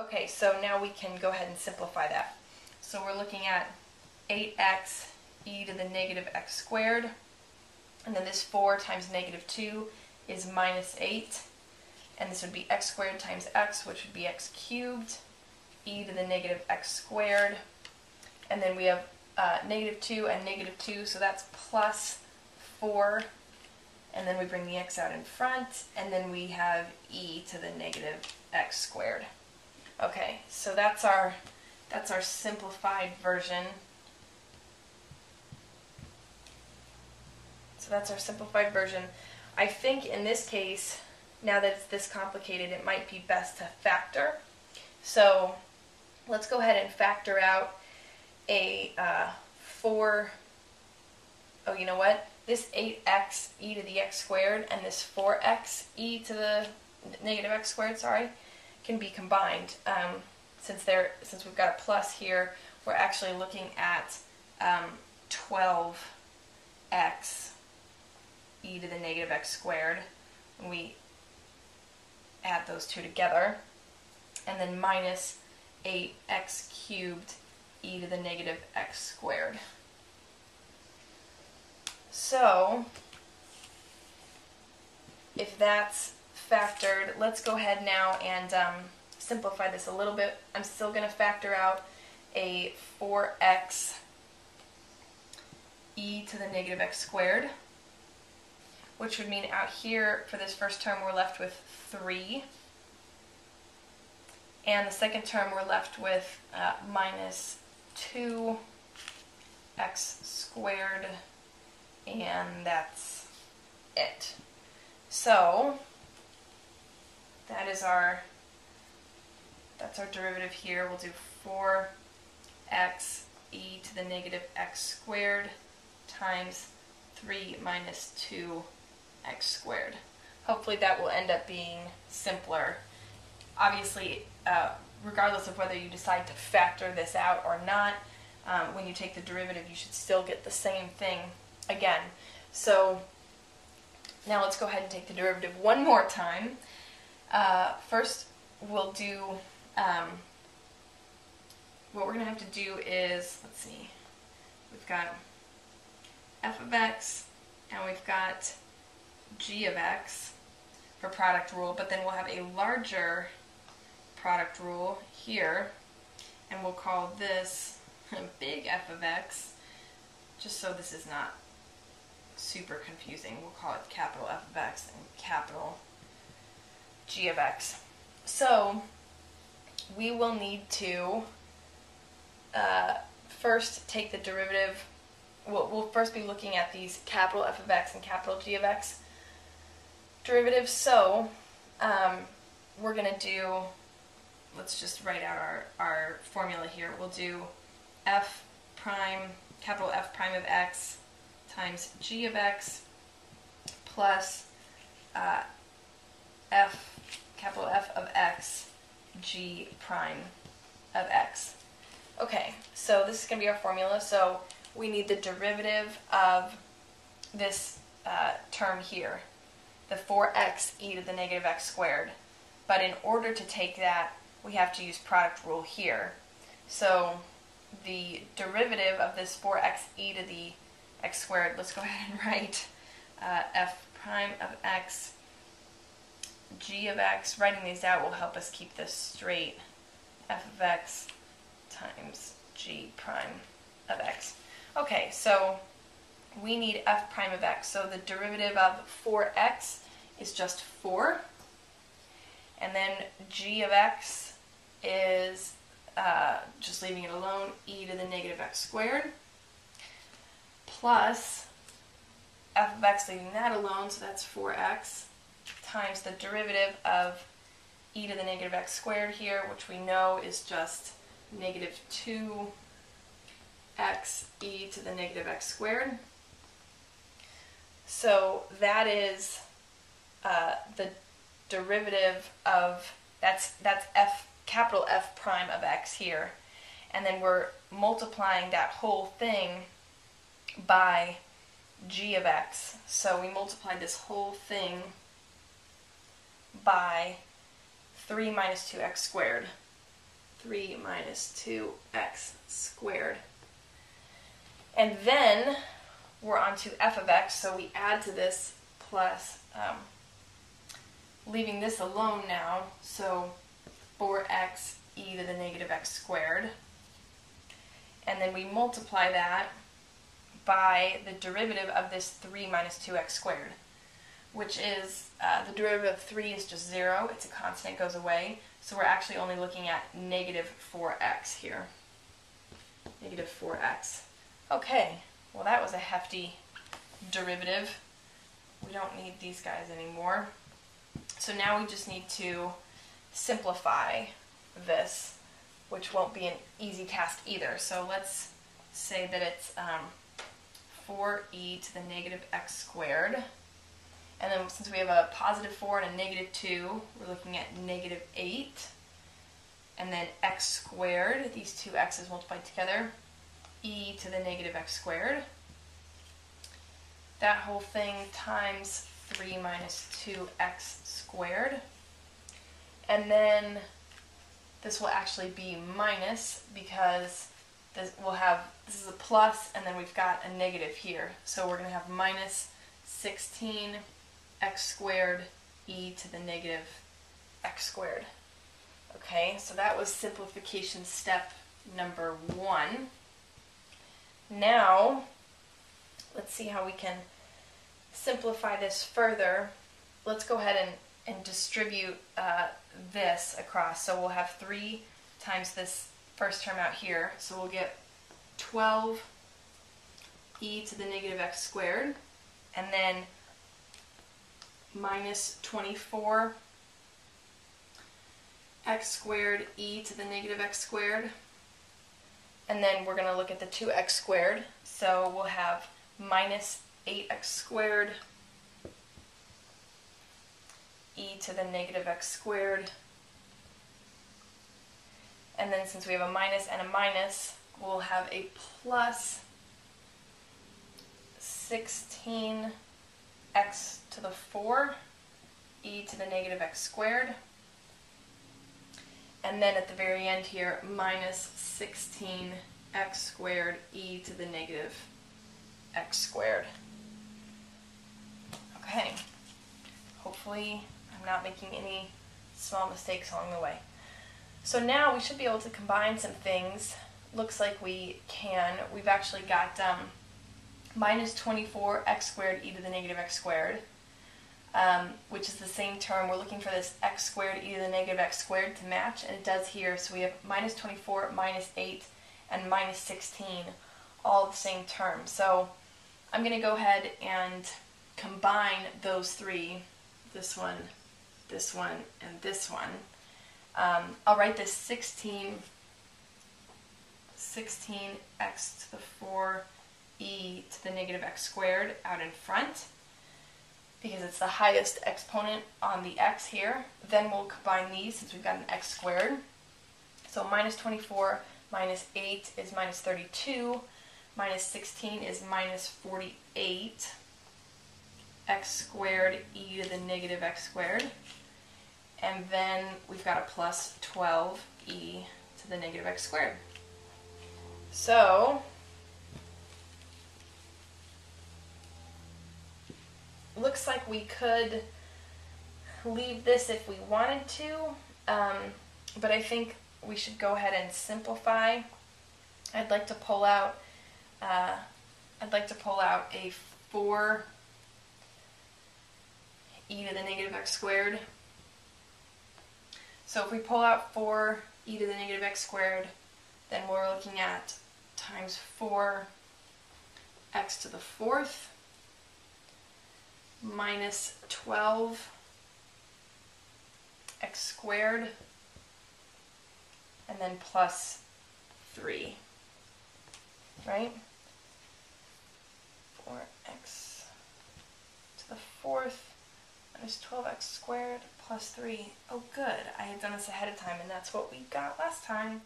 Okay, so now we can go ahead and simplify that. So we're looking at 8x e to the negative x squared, and then this 4 times negative 2 is minus 8, and this would be x squared times x, which would be x cubed, e to the negative x squared, and then we have uh, negative 2 and negative 2, so that's plus 4, and then we bring the x out in front, and then we have e to the negative x squared. Okay, so that's our that's our simplified version. So that's our simplified version. I think in this case, now that it's this complicated, it might be best to factor. So let's go ahead and factor out a uh, 4, oh, you know what? This 8x e to the x squared and this 4x e to the negative x squared, sorry, can be combined. Um, since there, since we've got a plus here, we're actually looking at um, 12x e to the negative x squared. And we add those two together. And then minus 8x cubed e to the negative x squared. So, if that's factored, let's go ahead now and um, simplify this a little bit. I'm still going to factor out a 4x e to the negative x squared, which would mean out here for this first term we're left with 3. And the second term we're left with uh, minus 2x squared, and that's it. So, that is our, that's our derivative here. We'll do 4x e to the negative x squared times 3 minus 2x squared. Hopefully that will end up being simpler. Obviously, uh, regardless of whether you decide to factor this out or not, um, when you take the derivative, you should still get the same thing again. So now let's go ahead and take the derivative one more time. Uh, first, we'll do, um, what we're going to have to do is, let's see, we've got f of x, and we've got g of x for product rule, but then we'll have a larger product rule here, and we'll call this big f of x, just so this is not super confusing. We'll call it capital F of x and capital g of x. So we will need to uh, first take the derivative. We'll, we'll first be looking at these capital F of x and capital G of x derivatives. So um, we're going to do, let's just write out our, our formula here. We'll do f prime, capital F prime of x times g of x plus uh, f, capital F of x, g prime of x. Okay, so this is going to be our formula. So we need the derivative of this uh, term here, the 4x e to the negative x squared. But in order to take that, we have to use product rule here. So the derivative of this 4x e to the x squared, let's go ahead and write uh, f prime of x g of x, writing these out will help us keep this straight. f of x times g prime of x. Okay, so we need f prime of x. So the derivative of 4x is just 4. And then g of x is, uh, just leaving it alone, e to the negative x squared, plus f of x, leaving that alone, so that's 4x, times the derivative of e to the negative x squared here, which we know is just negative 2x e to the negative x squared. So that is uh, the derivative of, that's, that's f, capital F prime of x here. And then we're multiplying that whole thing by g of x. So we multiply this whole thing by 3 minus 2x squared. 3 minus 2x squared. And then we're on to f of x, so we add to this plus, um, leaving this alone now, so 4x e to the negative x squared. And then we multiply that by the derivative of this 3 minus 2x squared, which is, uh, the derivative of 3 is just 0, it's a constant, goes away, so we're actually only looking at negative 4x here. Negative 4x. Okay, well that was a hefty derivative. We don't need these guys anymore. So now we just need to simplify this, which won't be an easy task either. So let's say that it's um, 4e to the negative x squared. And then since we have a positive 4 and a negative 2, we're looking at negative 8. And then x squared, these two x's multiplied together, e to the negative x squared. That whole thing times 3 minus 2x squared. And then this will actually be minus because this will have, this is a plus and then we've got a negative here. So we're going to have minus 16 x squared e to the negative x squared. Okay, so that was simplification step number one. Now, let's see how we can simplify this further. Let's go ahead and, and distribute uh, this across. So we'll have 3 times this first term out here. So we'll get 12 e to the negative x squared. And then minus 24 x squared e to the negative x squared. And then we're going to look at the 2x squared. So we'll have minus 8x squared e to the negative x squared. And then since we have a minus and a minus, we'll have a plus 16 x to the 4 e to the negative x squared. And then at the very end here, minus 16 x squared e to the negative x squared. Okay, hopefully I'm not making any small mistakes along the way. So now we should be able to combine some things. Looks like we can. We've actually got um, minus 24 x squared e to the negative x squared, um, which is the same term. We're looking for this x squared e to the negative x squared to match, and it does here. So we have minus 24, minus 8, and minus 16, all the same term. So I'm going to go ahead and combine those three, this one, this one, and this one. Um, I'll write this 16, 16x to the 4 e to the negative x squared out in front because it's the highest exponent on the x here. Then we'll combine these since we've got an x squared. So minus 24 minus 8 is minus 32, minus 16 is minus 48, x squared e to the negative x squared. And then we've got a plus 12e to the negative x squared. So looks like we could leave this if we wanted to, um, but I think we should go ahead and simplify. I'd like to pull out, uh, I'd like to pull out a 4 e to the negative x squared. So if we pull out 4 e to the negative x squared, then we're looking at times 4 x to the fourth minus 12 x squared and then plus 3, right? 4x to the fourth minus 12x squared plus 3. Oh good, I had done this ahead of time and that's what we got last time.